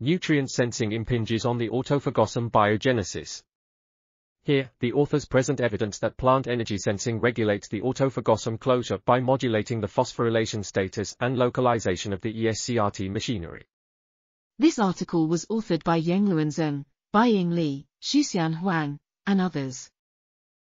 nutrient sensing impinges on the autophagosome biogenesis. Here, the authors present evidence that plant energy sensing regulates the autophagosome closure by modulating the phosphorylation status and localization of the ESCRT machinery. This article was authored by Yonglun Zeng, Baiying Li, Shuxian Huang, and others.